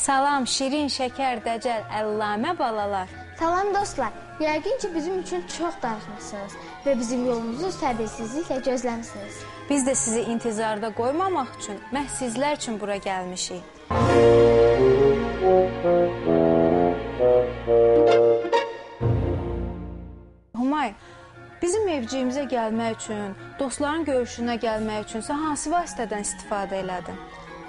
Salam, şirin, şəkər, dəcəl, əllamə balalar. Salam dostlar. Yəqin ki bizim üçün çox darıxmısınız və bizim yolumuzu səbirsizliklə gözləmisiniz. Biz də sizi intizarda qoymamaq üçün məhz sizlər üçün bura gəlmişik. Humay, bizim evciyimizə gəlmək üçün, dostların görüşünə gəlmək üçün sən hansı vasitədən istifadə elədin?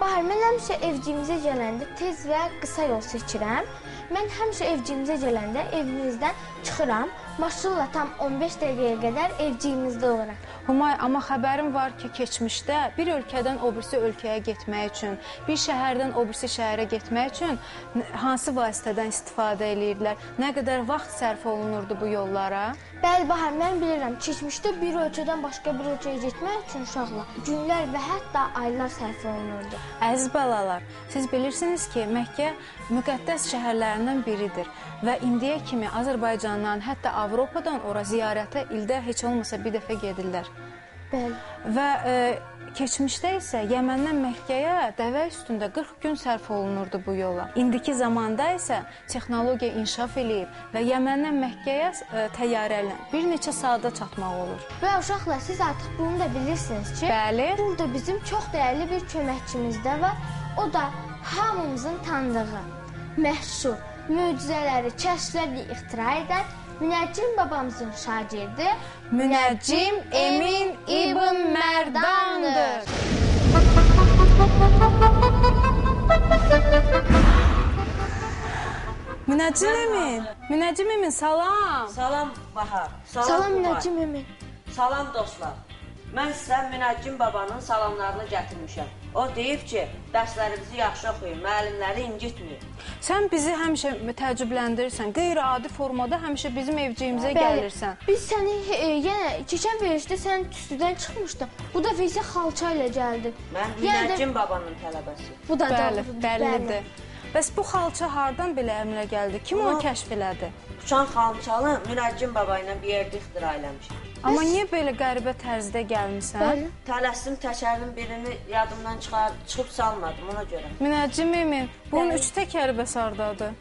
Bahar, mən həmişə evciyimizə gələndə tez və qısa yol seçirəm. Mən həmişə evciyimizə gələndə evimizdən çıxıram, maşınla tam 15 dəqiqəyə qədər evciyimizdə oluram. Humay, amma xəbərim var ki, keçmişdə bir ölkədən o birisi ölkəyə getmək üçün, bir şəhərdən o birisi şəhərə getmək üçün hansı vasitədən istifadə edirdilər? Nə qədər vaxt sərf olunurdu bu yollara? Bəli, Bahar, mən bilirəm, keçmişdə bir ölkədən başqa bir ölkəyə getmək üçün uşaqla günlər və hətta aylar sərf olunurdu. Əziz balalar, siz bilirsiniz ki, Məkkə müqəddəs şəhərlərindən biridir və indiyə kimi Azərbaycandan, hətta Avropadan ora ziyarətə ildə heç olmasa bir dəfə gedirlər. Bəli. Və e, keçmişdə isə Yəməndən Məkkəyə dəvə üstündə 40 gün sərf olunurdu bu yola. İndiki zamanda isə texnologiya inkişaf eləyib və Yəməndən Məkkəyə e, təyyarə ilə bir neçə saata çatmaq olur. Və uşaqlar, siz artıq bunu da bilirsiniz ki, Bəli. burada bizim çox dəyərli bir köməkçimiz də var. O da hamımızın tanıdığı, məşhur, möcüzələri, kəşfləri ixtira edən Münəccim babamızın şagirdi Münəccim Emin İbn Mərdandır. Münəccim Emin, Münəccim Emin salam. Salam Bahar. Salam, Salam. Münəccim Emin. Salam dostlar. Mən sizə Münəccim babanın salamlarını gətirmişəm. O deyib ki, dərslərinizi yaxşı oxuyun, müəllimləri incitməyin. Sən bizi həmişə təəccübləndirirsən. Qeyri-adi formada həmişə bizim evciyimizə gəlirsən. Biz səni e, yenə keçən verilişdə sən tüstüdən çıxmışdın. Bu dəfə isə xalça ilə gəldin. Mən Münəccim babanın tələbəsiyəm. Bu da Bəli, doğrudur, bəllidir. Bəs bu xalça hardan belə əmrə gəldi? Kim onu kəşf elədi? Uçan xalçalı Münəccim baba ilə bir yerdə ixtira eləmişəm. Amma niyə belə qəribə tərzdə gəlmisən? Bəli. Tələsdim təkərin birini yadımdan çıxar, çıxıb salmadım ona görə. Münəccim Emin, bunun üç təkəri bəs hardadır?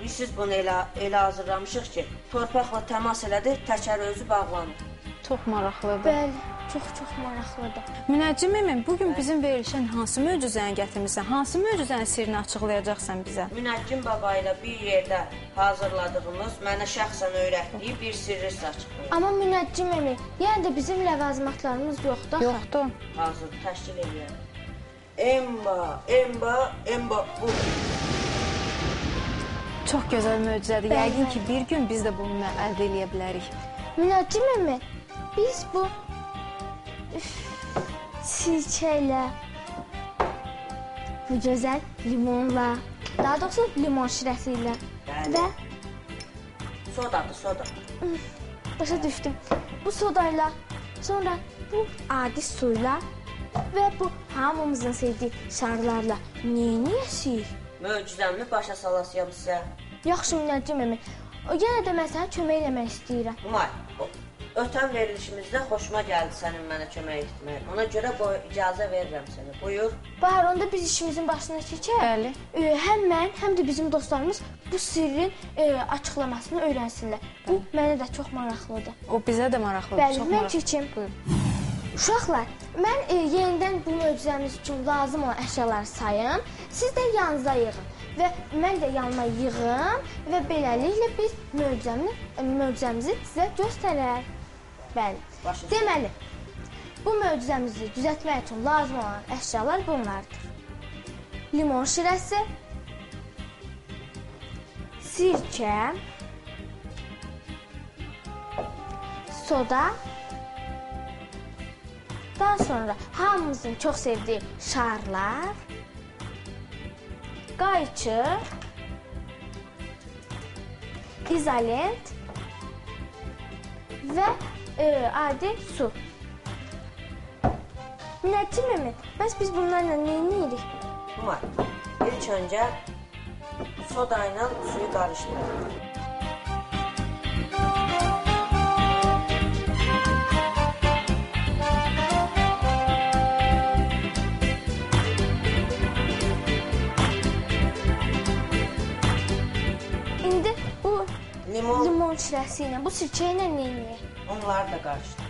Biz siz bunu elə elə hazırlamışıq ki, torpaqla təmas elədi, təkər özü bağlandı. Çox maraqlıdır. Bəli, çox-çox maraqlıdır. Münəccim Emin, bu gün bizim verilişən hansı möcüzəni gətirmisən? Hansı möcüzənin sirrini açıqlayacaqsan bizə? Münəccim baba ilə bir yerdə hazırladığımız, mənə şəxsən öyrətdiyi bir sirri sizə açıqlayım. Amma Münəccim Emin, yəni də bizim ləvazimatlarımız yoxdur. axı. Yoxdur. Hazır təşkil edirəm. Emba, emba, emba bu. Çox gözəl möcüzədir. Yəqin ki, bir gün biz də bunu əldə edə bilərik. Münəccim Emin, biz bu sirkə ilə bu gözəl limonla, daha doğrusu limon şirəsi ilə və Sodadır, soda. başa düşdüm. Bu soda ilə, sonra bu adi suyla və bu hamımızın sevdiyi şarlarla neyniyəsik? Möcüzəmi başa salasıyam sizə. Yaxşı Münəccim o yenə də mən sənə kömək eləmək istəyirəm. Umay, o- ötən verilişimizdə xoşuma gəldi sənin mənə kömək etməyin. Ona görə bu icazə verirəm sənə. Buyur. Bahar, onda biz işimizin başına keçək. Bəli. Ee, həm mən, həm də bizim dostlarımız bu sirrin e, açıqlamasını öyrənsinlər. Bu mənə də çox maraqlıdır. O bizə də maraqlıdır. Bəli, Çox mən keçim. Buyur. Uşaqlar, mən e, yenidən bu möcüzəmiz üçün lazım olan əşyaları sayım. Siz də yanınıza yığın və mən də yanıma yığım və beləliklə biz möcüzəmi möcüzəmizi sizə göstərək. Bəli. Başa Deməli, bu möcüzəmizi düzəltmək üçün lazım olan əşyalar bunlardır. Limon şirəsi, sirkə, soda, daha sonra hamımızın çox sevdiyi şarlar, qayçı, izolent və Ee, e, adet su. Milletçi Mehmet, bes biz bunlarla neyini yedik? Umar, ilk önce sodayla suyu karıştıralım. İndi bu limon, limon çilesiyle, bu sirkeyle neyini yedik? Edir? onları da qarışdır.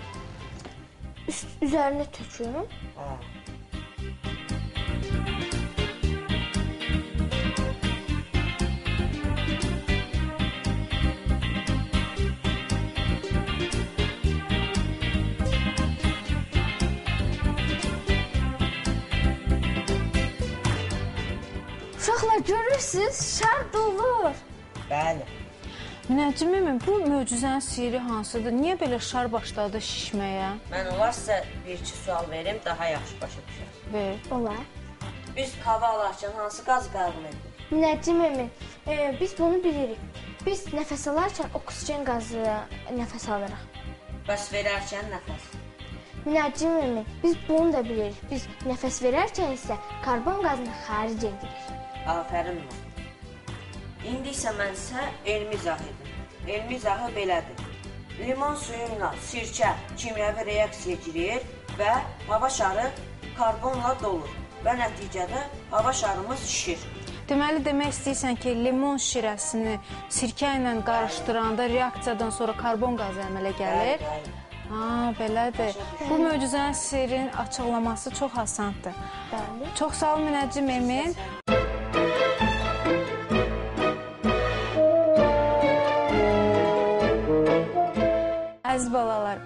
Üst üzərinə töküm. Hə. Uşaqlar görürsüz, şar dolur. Bəli. Münəccim mümin, bu möcüzənin sirri hansıdır? Niyə belə şar başladı şişməyə? Mən olar sizə bir-iki sual verim, daha yaxşı başa düşərsiniz. Ver. Olar. Biz hava alarkən hansı qazı qəbul edirik? Münəccim əmin, e, biz bunu bilirik. Biz nəfəs alarkən oksigen qazı nəfəs alırıq. Bəs verərkən nəfəs. Münəccim əmin, biz bunu da bilirik. Biz nəfəs verərkən isə karbon qazını xaric edirik. Afərin var. İndi isə mən sizə elmi izah edim. Elmi izahı belədir. Limon suyu ilə sirkə kimyəvi reaksiya girir və hava şarı karbonla dolur və nəticədə hava şarımız şişir. Deməli demək istəyirsən ki, limon şirəsini sirkə ilə qarışdıranda reaksiyadan sonra karbon qazı əmələ gəlir. Bəli. Ha, belədir. Bu möcüzənin sirrin açıqlaması çox asandır. Bəli. Çox sağ ol Münəccim Emin.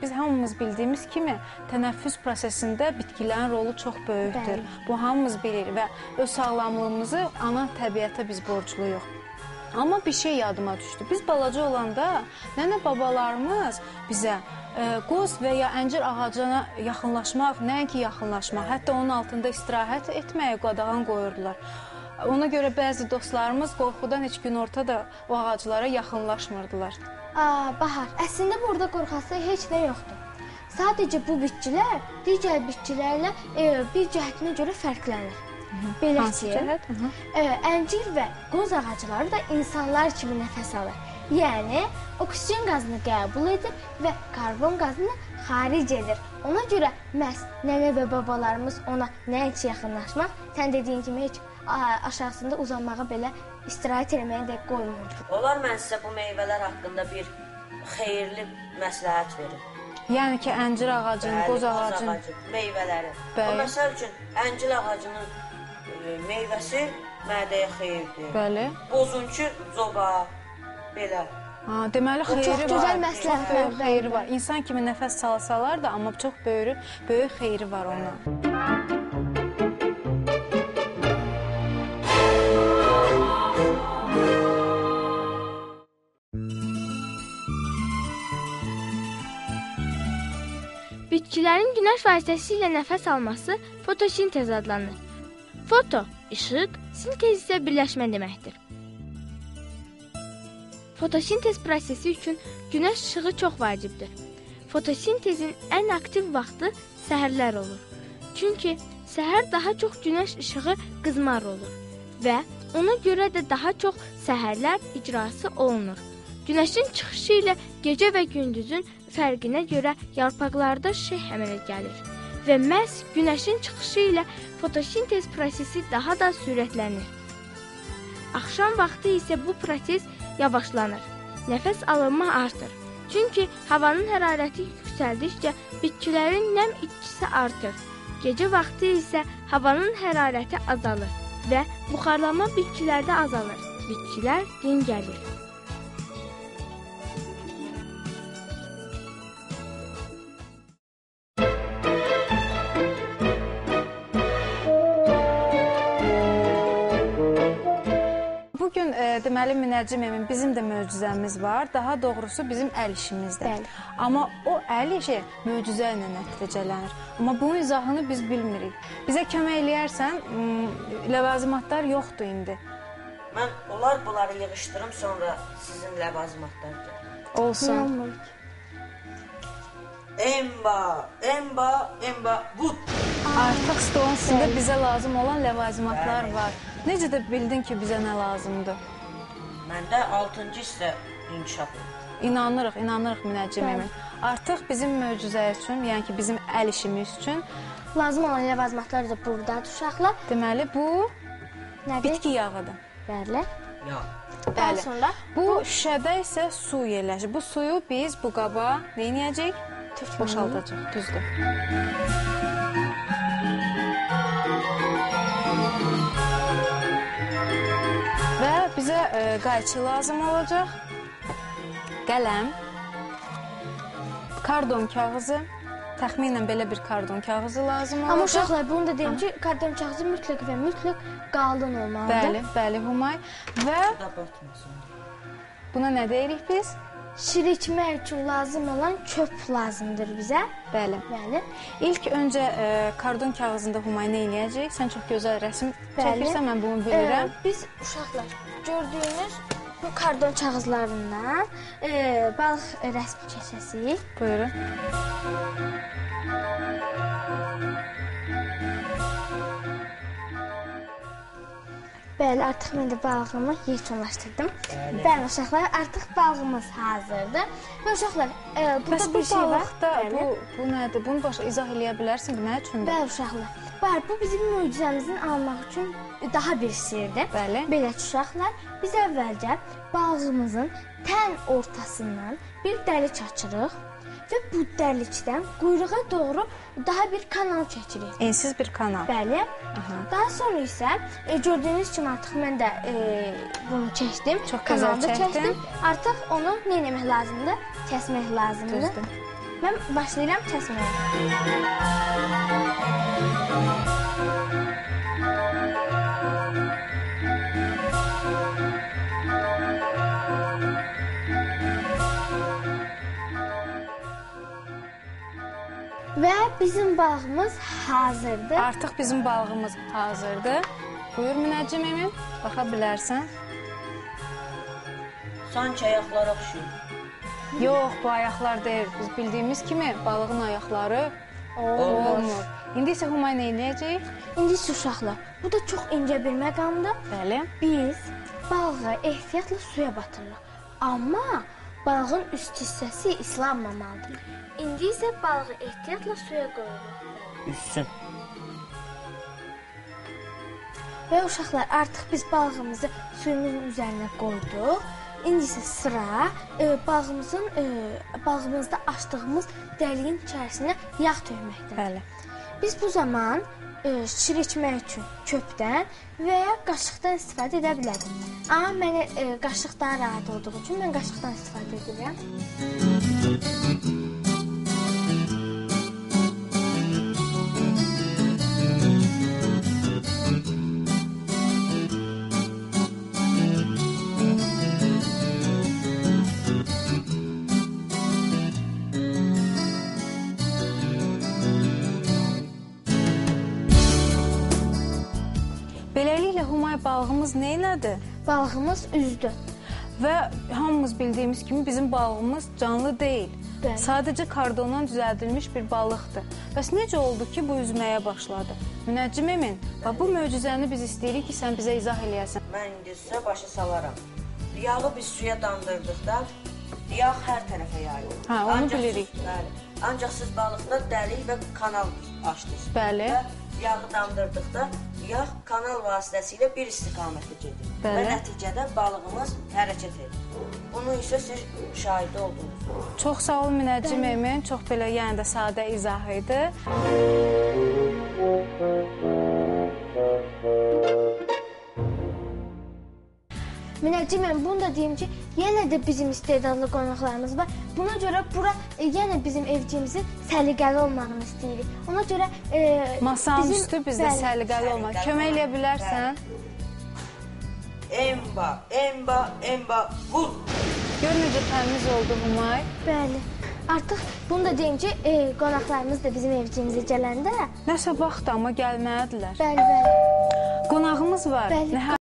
Biz hamımız bildiyimiz kimi tənəffüs prosesində bitkilərin rolu çox böyükdür. Bəli. Bu hamımız bilirik və öz sağlamlığımızı ana təbiətə biz borcluyuq. Amma bir şey yadıma düşdü. Biz balaca olanda nənə babalarımız bizə e, qoz və ya əncir ağacına yaxınlaşmaq, nəinki yaxınlaşmaq, hətta onun altında istirahət etməyə qadağan qoyurdular. Ona görə bəzi dostlarımız qorxudan heç günorta da o ağaclara yaxınlaşmırdılar. Bahar, əslində burada qorxası heç nə yoxdur. Sadəcə bu bitkilər digər bitkilərlə e, bir cəhətinə görə fərqlənir. Belə ki, e, əncir və qoz ağacları da insanlar kimi nəfəs alır. Yəni oksigen qazını qəbul edir və karbon qazını xaric edir. Ona görə məhz nənə və babalarımız ona nəinki yaxınlaşmaq, sən dediyin kimi heç aşağısında uzanmağa belə istirahət etməyə də qoymurdu. Olar mən sizə bu meyvələr haqqında bir xeyirli məsləhət verim. Yəni ki, əncir ağacının, qoz ağacının ağacı, meyvələri. Bəli. O məsəl üçün əncir ağacının e, meyvəsi mədəyə xeyirdir. Bəli. Bozunçu zoba belə. Ha, deməli xeyri çox var. gözəl Çox məsləhətlər, böyük bəli, xeyri var. İnsan kimi nəfəs salsalar da, amma çox böyük böyük xeyri var ona. Bitkilərin günəş vasitəsilə nəfəs alması fotosintez adlanır. Foto işıq, sintez isə birləşmə deməkdir. Fotosintez prosesi üçün günəş işığı çox vacibdir. Fotosintezin ən aktiv vaxtı səhərlər olur. Çünki səhər daha çox günəş işığı qızmar olur və ona görə də daha çox səhərlər icrası olunur. Günəşin çıxışı ilə gecə və gündüzün fərqinə görə yarpaqlarda şeh əmələ gəlir və məhz günəşin çıxışı ilə fotosintez prosesi daha da sürətlənir. Axşam vaxtı isə bu proses yavaşlanır. Nəfəs alınma artır. Çünki havanın hərarəti yüksəldikcə bitkilərin nəm itkisi artır. Gecə vaxtı isə havanın hərarəti azalır və buxarlanma bitkilərdə azalır. Bitkilər dincəlir. Bu deməli Münəccim Emin bizim də möcüzəmiz var. Daha doğrusu bizim əl işimizdir. Bəli. Amma o əl işi möcüzə ilə nəticələnir. Amma bunun izahını biz bilmirik. Bizə kömək eləyərsən, ləvazimatlar yoxdur indi. Mən onlar bunları yığışdırım sonra sizin ləvazimatlar gəlir. Olsun. Emba, emba, emba, vut. Artıq stolun üstündə bizə lazım olan ləvazimatlar var. Necə də bildin ki, bizə nə lazımdır? Məndə 6-cı hissə inkişaf edir. İnanırıq, inanırıq Münəccim. Emin. Artıq bizim möcüzə üçün, yəni ki, bizim əl işimiz üçün Lazım olan ləvazimatlar da burdadır uşaqlar. deməli bu Nədir? bitki yağıdır. Bəli. Ya. Daha Bəli. sonra Bu şüşədə isə su yerləşir. Bu suyu biz bu qaba nə edəcəyik? Boşaldacaq, düzdür. Qayçı lazım olacaq. Qələm, kardon kağızı, təxminən belə bir kardon kağızı lazım olacaq. Amma uşaqlar bunu da deyim ki, kardon kağızı mütləq və mütləq qalın olmalıdır. Bəli, bəli, Humay. Və buna nə deyirik biz? Şirikmək üçün lazım olan köp lazımdır bizə. Bəli. Bəli. İlk öncə e, kardon kağızında Humay nə eləyəcək? Sən çox gözəl rəsm Bəli. çəkirsən, mən bunu Ee, bilirəm. biz uşaqlar gördüyünüz bu kardon kağızlarından e, balıq rəsmi keçəsik. Buyurun. Bəli, artıq mən də balığımı yekunlaşdırdım. Bəli, uşaqlar, artıq balığımız hazırdır. Və uşaqlar, e, burada Bəs bu bir şey var. Bəli. bu bu nədir? Bunu başa izah eləyə bilərsən ki, nə üçündür? Bəli, uşaqlar. Var, bu bizim möcüzəmizin almaq üçün daha bir sirdir. Bəli. Belə ki, uşaqlar, biz əvvəlcə balığımızın tən ortasından bir dəlik açırıq və bu dəlikdən quyruğa doğru daha bir kanal çəkirik. Ensiz bir kanal. Bəli. Daha sonra isə e, gördüyünüz kimi artıq mən də e, bunu çəkdim. Çox Kanalı da çəkdin. Artıq onu nə etmək lazımdır? Kəsmək lazımdır. Düzdür. Mən başlayıram kəsməyə. Balığımız hazırdır. Artıq bizim balığımız hazırdır. Buyur Münəccim əmim, baxa bilərsən. Sanki ayaqlara oxşuyur. Yox, bu ayaqlar deyil. Biz bildiyimiz kimi balığın ayaqları olmur. İndi isə Humay nə eləyəcək? İndi isə uşaqlar, bu da çox incə bir məqamdır. Bəli. Biz balığı ehtiyatla suya batırırıq. Amma balığın üst hissəsi islanmamalıdır. İndi isə balığı ehtiyatla suya qoyuruq. Üssün. Və uşaqlar, artıq biz balığımızı suyumuzun üzərinə qoyduq. İndi isə sıra e, balığımızın e, balığımızda açdığımız dəliyin içərisinə yağ tökməkdir. Bəli. Biz bu zaman e, şirikmək üçün köpdən və ya qaşıqdan istifadə edə bilərik. Amma mənə e, qaşıq daha rahat olduğu üçün mən qaşıqdan istifadə edirəm. Balığımız nə elədi? Balığımız üzdü. Və hamımız bildiyimiz kimi bizim balığımız canlı deyil. Bəli. Sadəcə kardondan düzəldilmiş bir balıqdır. Bəs necə oldu ki, bu üzməyə başladı? Münəccim Emin, bax bu möcüzəni biz istəyirik ki, sən bizə izah eləyəsən. Mən indi sizə başa salaram. Yağı biz suya dandırdıqda yağ hər tərəfə yayılır. Hə, onu Ancaq bilirik. Siz, bəli. Ancaq siz balıqda dəlik və kanal açdınız. Bəli. Və yağı dandırdıqda yağ kanal vasitəsilə bir istiqamətə gedir. Bəli. Və nəticədə balığımız hərəkət edir. Bunun isə siz şahidi oldunuz. Çox sağ olun Münəccim Emin, çox belə yəni də sadə izah idi. Münəccim mən bunu da deyim ki, yenə də bizim istedadlı qonaqlarımız var. Buna görə bura e, yenə bizim evciyimizin səliqəli olmağını istəyirik. Ona görə e, Masanın bizim- üstü bizdə səliqəli olmaq. Kömək eləyə bilərsən? Emba, emba, emba, vur. Gör necə təmiz oldu Humay. Bəli. Artıq bunu da deyim ki, e, qonaqlarımız da bizim evciyimizə gələndə, Nəsə vaxt amma gəlməlidirlər. bəli, bəli. Qonağımız var. Bəli. Nəhayət